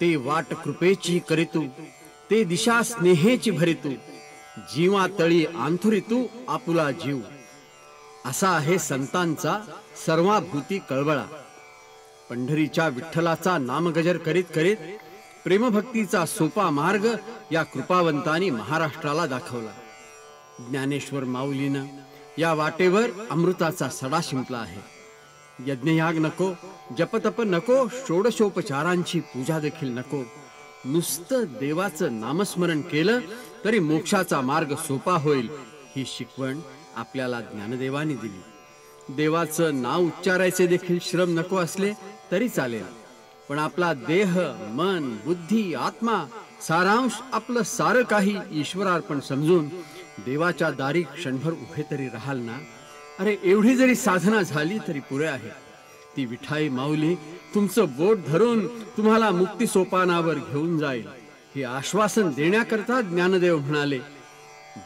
ते वाट कृपेची करितू ते दिशा स्नेहेची भरितू जीवा तळी आंथुरितू आपुला जीव. असा आहे संतांचा सर्वाभूती कळबळा पंढरीच्या विठ्ठलाचा नामगजर करीत करीत प्रेमभक्तीचा सोपा मार्ग या कृपावंतांनी महाराष्ट्राला दाखवला. ज्ञानेश्वर माऊलीनं या वाटेवर अमृताचा सडा शिंपला आहे. यज्ञयाग नको जपतप नको षोडशोपचारांची पूजा देखील नको. नुसतं देवाचं नामस्मरण केलं तरी मोक्षाचा मार्ग सोपा होईल ही शिकवण आपल्याला ज्ञानदेवानी दिली. देवाचं नाव उच्चारायचे देखील श्रम नको असले तरी चालेल पण आपला देह मन बुद्धी आत्मा सारांश आपलं सारं काही ईश्वरार्पण समजून देवाच्या दारी क्षणभर उभे तरी राहाल ना? अरे एवढी जरी साधना झाली तरी पुरे आहे. ती विठाई माऊली तुमचं बोट धरून तुम्हाला मुक्ती सोपानावर घेऊन जाईल. हे आश्वासन देण्याकरता ज्ञानदेव म्हणाले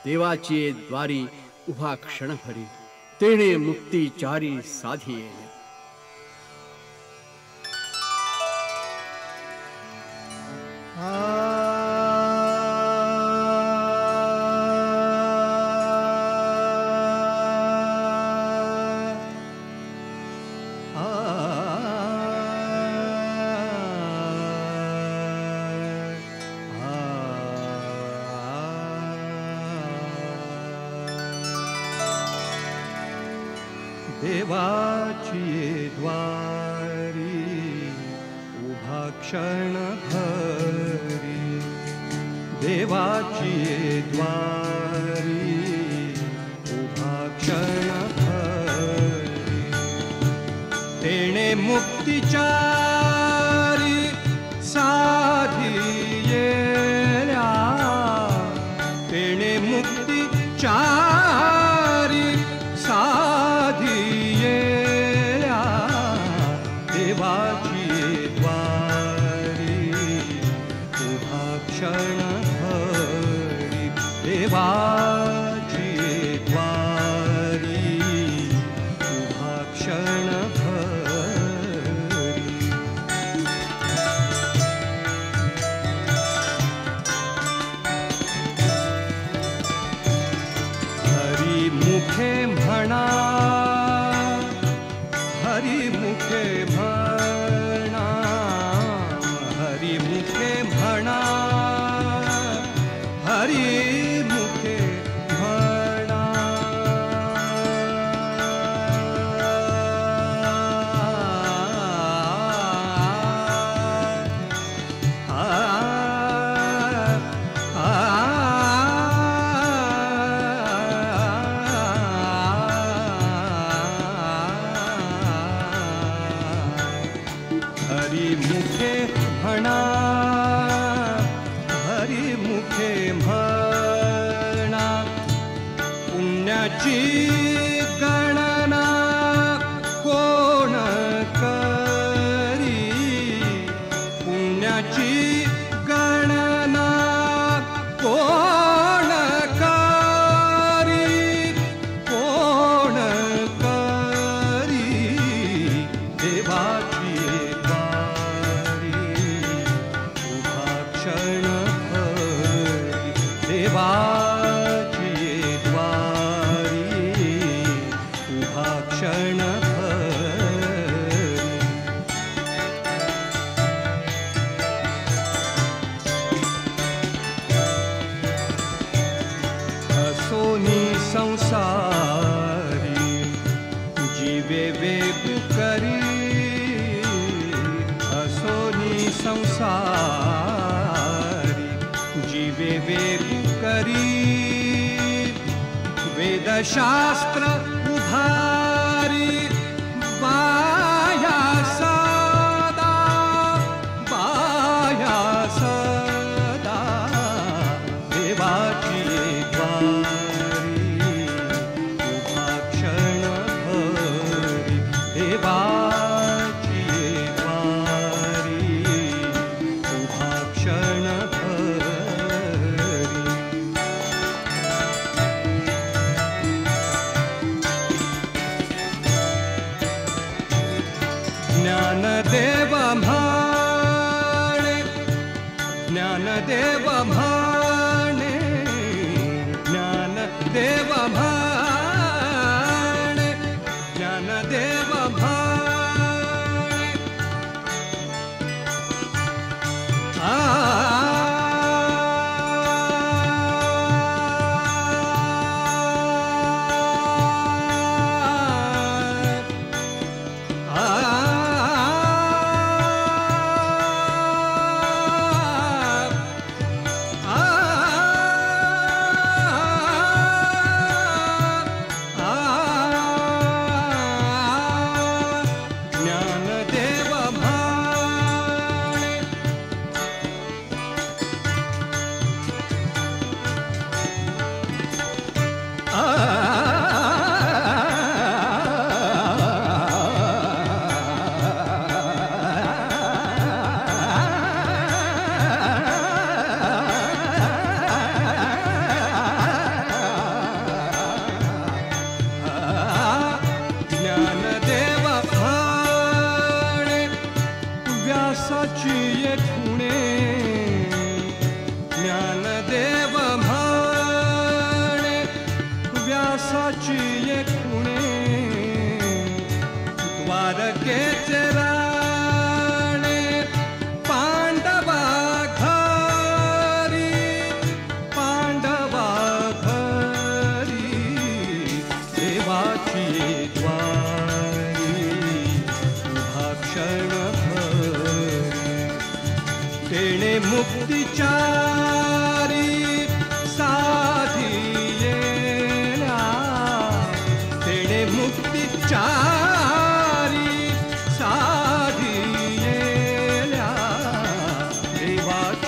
देवाची द्वारी उभा क्षणभरी तेणे मुक्ती चारी साधी. देवाचिये द्वारि उभा क्षण देव द्वारि उभा क्षण तेणे मुक्ति च क्षण मुखे म्हणा हरी मुखे म्हणा हरी म्हणा हरी मुखे पुण्याची क्षण असोनी संसारी जीवे वेग करी। असोनी संसारी जीवे वेग करी। वेदशास्त्र उभा हमारी ज्ञानेव ज्ञानदेव भाणे व्यासाची मुक्ति चारी साथी येला तेणे मुक्ति चारी साथी येला देवाची